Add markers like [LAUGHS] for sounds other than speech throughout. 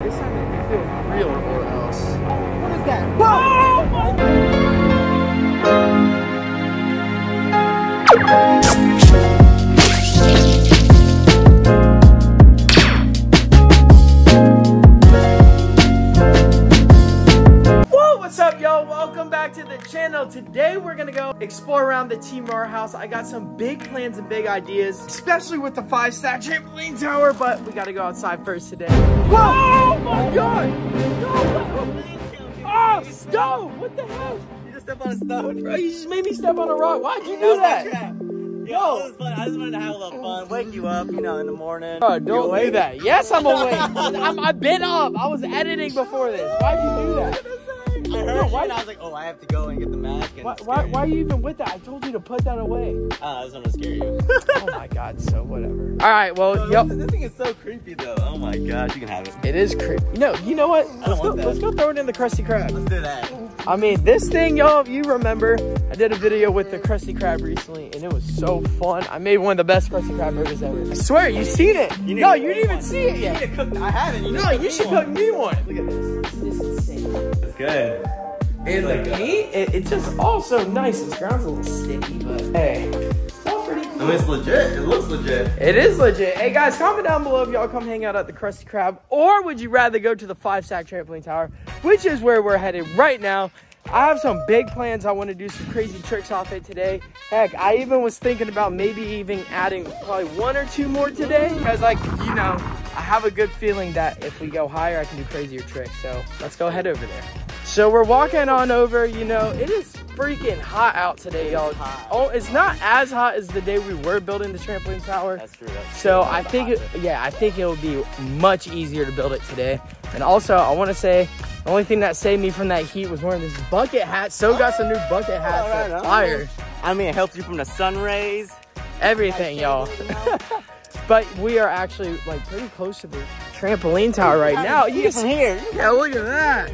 This time it feels real or else. What is that? Channel. Today we're gonna go explore around the Team RAR house. I got some big plans and big ideas, especially with the five-stack trampoline tower, but we gotta go outside first today. Whoa! Oh my god! No! Oh, stove! What the hell? You just step on a stone. Bro, you just made me step on a rock. Why'd you do that? Yo. I just wanted to have a little fun, wake you up, you know, in the morning. Oh, don't do that. Yes, I'm awake. [LAUGHS] I'm, I've been up. I was editing before this. Why'd you do that? I heard Yo, why- and I was like, oh, I have to go and get the mask. And Why, why, why are you even with that? I told you to put that away. Uh, I just want to scare you. [LAUGHS] Oh my god, so whatever. All right, well, Yo, yo, this, this thing is so creepy, though. Oh my gosh, you can have it. it is creepy. No, you know what? Let's go, want that. let's go throw it in the Krusty Krab. Let's do that. I mean, this thing, y'all, if you remember, I did a video with the Krusty Krab recently, and it was so fun. I made one of the best Krusty Krab burgers ever. I swear, you've seen it. You need no, you didn't even one. see it You yet. need to cook. I haven't. You No, you should one. cook me one. Look at this. Good. And the paint, it, it's just all so nice. This ground's a little sticky, but hey, it's all pretty I mean, it's legit. It looks legit. It is legit. Hey guys, comment down below if y'all come hang out at the Krusty Krab, or would you rather go to the Five Stack Trampoline Tower, which is where we're headed right now. I have some big plans. I want to do some crazy tricks off it today. Heck, I even was thinking about maybe even adding probably one or two more today. Because, like, you know, I have a good feeling that if we go higher, I can do crazier tricks. So let's go head over there. So we're walking on over, you know, it is freaking hot out today, y'all. Oh, it's not as hot as the day we were building the trampoline tower. That's true. That's So true. I think, it, yeah, I think it'll be much easier to build it today. And also, I want to say, the only thing that saved me from that heat was wearing this bucket hat. So got some new bucket hats Alright, that alright. fire. I mean, it helps you from the sun rays. Everything, y'all. [LAUGHS] But we are actually like pretty close to the trampoline tower right now. You can see here. Yeah, look at that.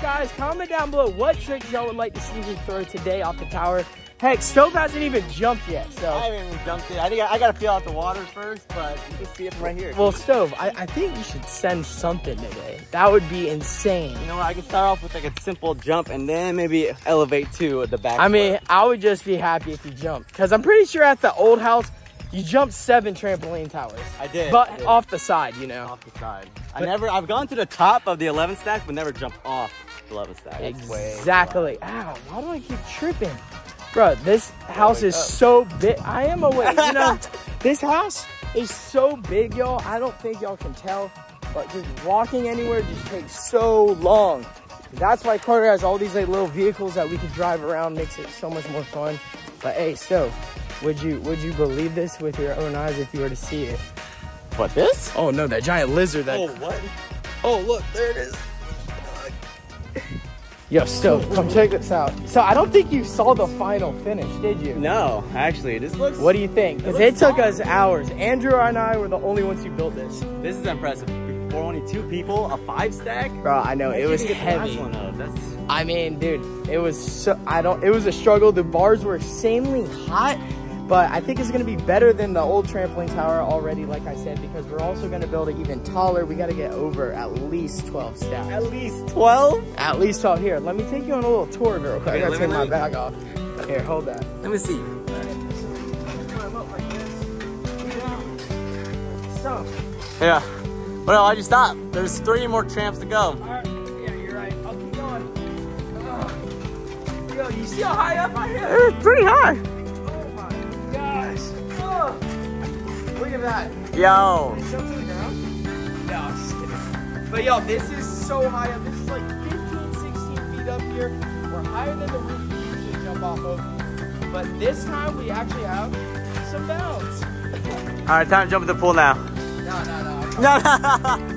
Guys, comment down below what tricks y'all would like to see me throw today off the tower. Heck, Stove hasn't even jumped yet, so. I haven't even jumped in. I think I, I gotta feel out the water first, but you can see it from right here. Well, Stove, I, I think you should send something today. That would be insane. you know what? I can start off with like a simple jump and then maybe elevate to the back. I mean. I would just be happy if you jumped. Because I'm pretty sure at the old house, you jumped seven trampoline towers. I did. But I did. off the side, you know. off the side. I But- never. I've gone to the top of the 11 stack, but never jumped off the 11 stack. It's way too Exactly. Ow, why do I keep tripping? Bro, this house is up. so big. I am awake. You know, [LAUGHS] this house is so big, y'all. I don't think y'all can tell, but just walking anywhere just takes so long. That's why Carter has all these like little vehicles that we can drive around, makes it so much more fun. But hey, so would you would you believe this with your own eyes if you were to see it? What this? Oh no, that giant lizard that Oh what? Oh look, there it is. Yo, Stove, come check this out. So I don't think you saw the final finish, did you? No, actually, this looks. What do you think? Because It it took us hours. Andrew and I were the only ones who built this. This is impressive. For only two people, a five stack. Bro, I know, it was you get the last heavy. I mean, dude, it was so, I don't, it was a struggle. The bars were insanely hot, but I think it's gonna be better than the old trampoline tower already, like I said, because we're also gonna build it even taller. We gotta get over at least 12 steps. at least 12. At least 12. Here, let me take you on a little tour real quick. I gotta take me- my bag off. Here, hold that. Let me see. So, Yeah. Well, why'd you stop? There's three more tramps to go. Alright, yeah, you're right. I'll keep going. Ugh. Yo, you see how high up I am? It's pretty high. Look at that. Yo. It to the ground? No, I'm just kidding. But yo, this is so high up. This is like 15, 16 feet up here. We're higher than the roof we usually jump off of. But this time we actually have some bounce. All right, time to jump in the pool now. No, no, no. No,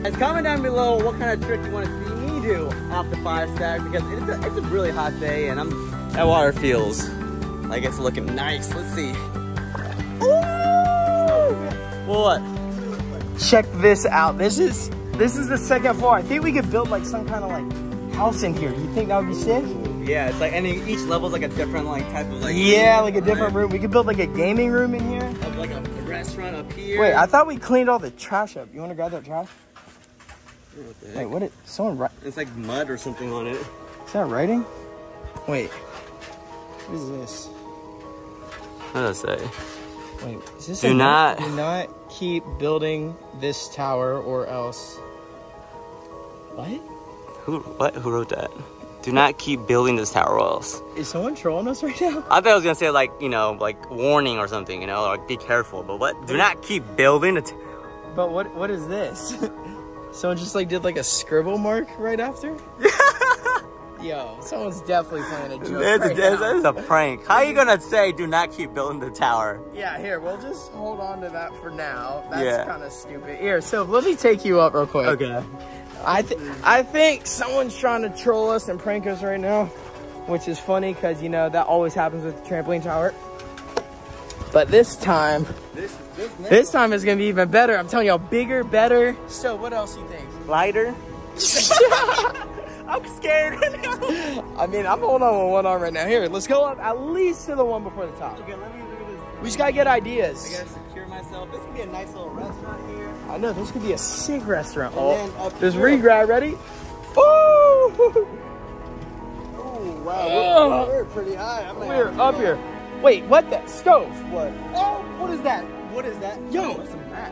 Guys, [LAUGHS] comment down below what kind of trick you want to see me do off the five stack because it's a, it's a really hot day and I'm that water feels like it's looking nice. Let's see. Ooh! What? Check this out. This is this is the second floor. I think we could build like some kind of like house in here. You think that would be sick? Yeah, it's like and each level's like a different like type of like Yeah, like a different room. We could build like a gaming room in here. Of like a restaurant up here. Wait, I thought we cleaned all the trash up. You want to grab that trash? What the Wait, what? Is, someone write? It's like mud or something on it. Is that writing? Wait. What is this? What does that say? Wait, is this Do a not- do not keep building this tower or else. What? Who what? Who wrote that? Do not keep building this tower or else. Is someone trolling us right now? I thought I was gonna say like you know like warning or something you know like be careful but what? Do not keep building it. But what what is this? [LAUGHS] Someone just like did like a scribble mark right after? [LAUGHS] Yo, someone's definitely playing a joke. It's, right a, it's, now. it's a prank. How are you gonna say do not keep building the tower? Yeah, here, we'll just hold on to that for now. That's Yeah. kind of stupid. Here, so let me take you up real quick. Okay. I th I think someone's trying to troll us and prank us right now, which is funny because you know that always happens with the trampoline tower. But this time, This this this time is gonna be even better. I'm telling y'all, bigger, better. So what else you think? lighter. [LAUGHS] I'm scared. [LAUGHS] I mean, I'm holding on with one arm right now. Here, let's go up at least to the one before the top. okay, let me look at this. We just gotta get ideas. I gotta secure myself. This could be a nice little restaurant here. I know this could be a sick restaurant. And Oh, there's here- regrab ready. Ooh! Oh wow, Oh. we're, we're pretty high. We're up here. Wait, what the stove? What? Oh, what is that? What is that? Yo. Oh, it's a mat.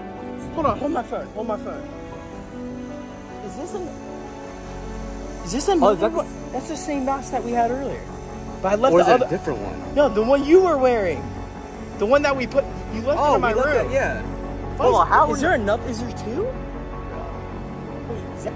Hold on, hold my phone. Hold my phone. Is this an? Is this another Oh, is that the- That's the same mask that we had earlier. But I left Or the it other. a different one? No, the one you were wearing. The one that we put. You left it oh, in my we room. at- yeah. What Hold is- on, how is is there enough? Is there two? Wait, is that?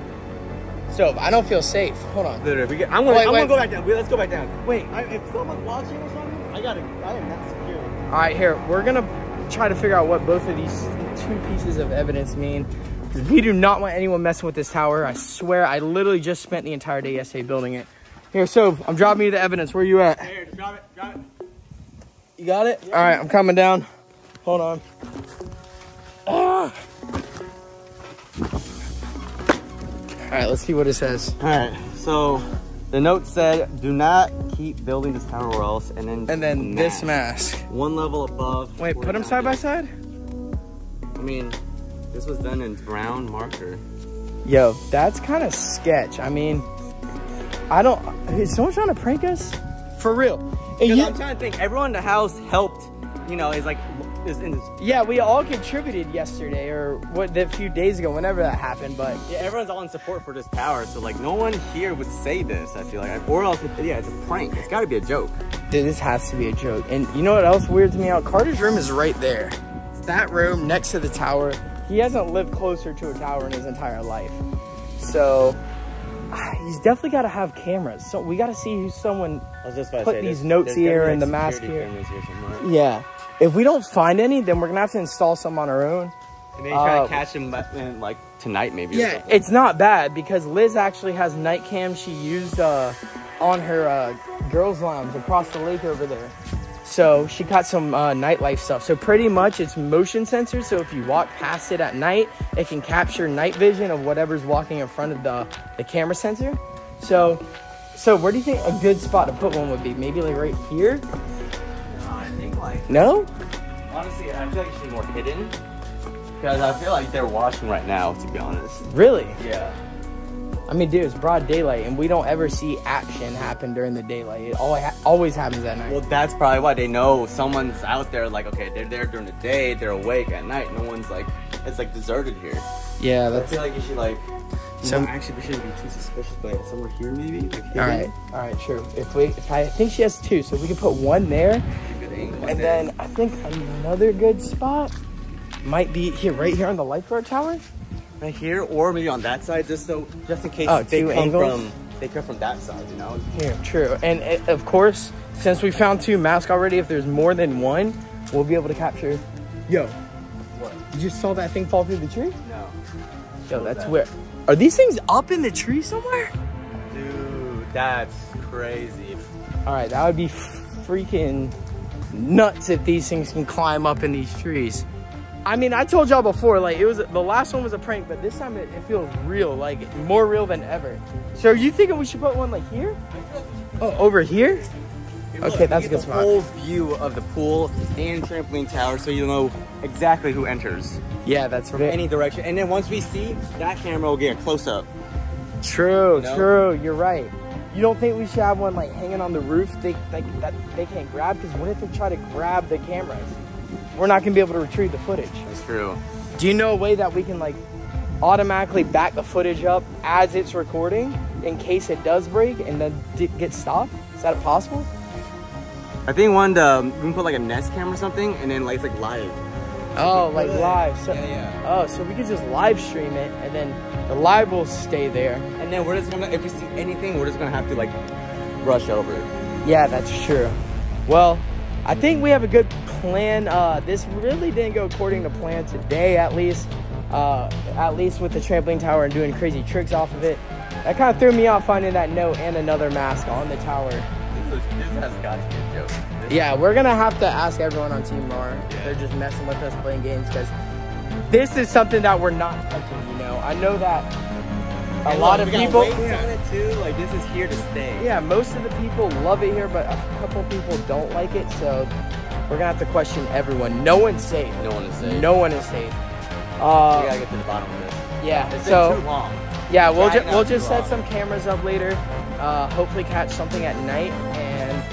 Stove, I don't feel safe. Hold on. Literally, we get, I'm gonna, Wait, I'm wait. gonna go back down. Wait, let's go back down. Wait. I, if someone's watching or something, I gotta, I am not secure. All right, here we're gonna try to figure out what both of these two pieces of evidence mean. Because we do not want anyone messing with this tower. I swear, I literally just spent the entire day yesterday building it. Here, so I'm dropping you the evidence. Where are you at? Here, drop it, drop it. You got it? All right, I'm coming down. Hold on. Ah. All right, let's see what it says. All right, so the note said, "Do not keep building this tower or else," and then And then this mask. one level above. Wait, put them side by side? I mean, this was done in brown marker. Yo, that's kind of sketch. I mean, I don't. Is someone trying to prank us? For real? Because I'm trying to think, everyone in the house helped. You know, is like, is in this. yeah, we all contributed yesterday or what a few days ago, whenever that happened. But Yeah, everyone's all in support for this tower, so like, no one here would say this. I feel like, or else, yeah, it's a prank. It's got to be a joke. dude, this has to be a joke. And you know what else weirds me out? Carter's room is right there. It's that room next to the tower. He hasn't lived closer to a tower in his entire life, so ah, he's definitely got to have cameras. So we got to see who someone I was just about Put these notes here and the mask here. Yeah. If we don't find any, then we're gonna have to install some on our own. And maybe try Uh, to catch him in, like tonight, maybe. Yeah, it's not bad because Liz actually has night cam she used uh, on her uh, girls' lounge across the lake over there. So she got some uh, nightlife stuff. So pretty much it's motion sensor. So if you walk past it at night, it can capture night vision of whatever's walking in front of the, the camera sensor. So, so where do you think a good spot to put one would be? Maybe like right here? I think like No? honestly, I feel like it should be more hidden because I feel like they're watching right now. To be honest. Really? Yeah. I mean, dude, it's broad daylight, and we don't ever see action happen during the daylight. It always, always happens at night. Well, that's probably why they know someone's out there. Like, okay, they're there during the day, they're awake at night. No one's like, it's like deserted here. yeah, that's. I that's feel like you should like. So- no, actually, we shouldn't be too suspicious, but somewhere here maybe. Like, all right. All right, sure. If we, if I, I think she has two, so we can put one there, Good angle. and then I think another good spot might be here, right here on the lifeguard tower. Right here, or maybe on that side, just so, just in case Oh, they come angles? from, they come from that side, you know. Here, true. And uh, of course, since we found two masks already, if there's more than one, we'll be able to capture. Yo, What? you just saw that thing fall through the tree? No. Yo, that's where. Are these things up in the tree somewhere? Dude, that's crazy. All right, that would be freaking nuts if these things can climb up in these trees. I mean, I told y'all before, like it was the last one was a prank, but this time it, it feels real, like more real than ever. So, are you thinking we should put one like here? Oh, over here? Okay, that's a good spot. whole view of the pool and trampoline tower, so you'll know exactly who enters. Yeah, that's from any direction. And then once we see, that camera will get a close up. True, true. You're right. You don't think we should have one like hanging on the roof they, like, that they can't grab? Because what if they try to grab the cameras? We're not gonna be able to retrieve the footage. That's true. Do you know a way that we can like automatically back the footage up as it's recording in case it does break and then d- get stopped? Is that possible? I think one um, we can put like a Nest cam or something, and then like it's like live. Oh, like live. So, Yeah, yeah. Oh, so we could just live stream it and then the live will stay there. And then we're just gonna, if we see anything, we're just gonna have to like rush over it. Yeah, that's true. Well, I think we have a good plan. Uh, this really didn't go according to plan today, at least. Uh, at least with the trampoline tower and doing crazy tricks off of it. That kind of threw me off finding that note and another mask on the tower. This, has got to be a joke. Yeah, we're gonna have to ask everyone on Team RAR if they're just messing with us playing games because this is something that we're not touching. You know, I know that a lot of people. Yeah. on it too. Like this is here to stay. Yeah, most of the people love it here, but a couple people don't like it. So we're gonna have to question everyone. No one's safe. No one is safe. No one is safe. we Uh, gotta get to the bottom of this. yeah. It's So been too long. yeah, we'll Trying ju- we'll just set rock. some cameras up later. Uh, hopefully catch something at night, and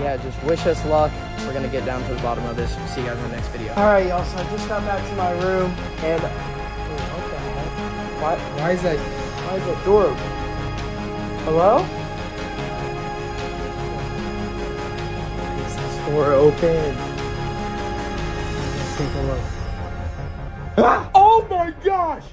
yeah, just wish us luck. We're gonna get down to the bottom of this. See you guys in the next video. All right, y'all. So I just got back to my room, and Wait, what? Why, why is that? Why is that door open? Hello? Is this door open? Let's take a look. Ah! Oh my gosh!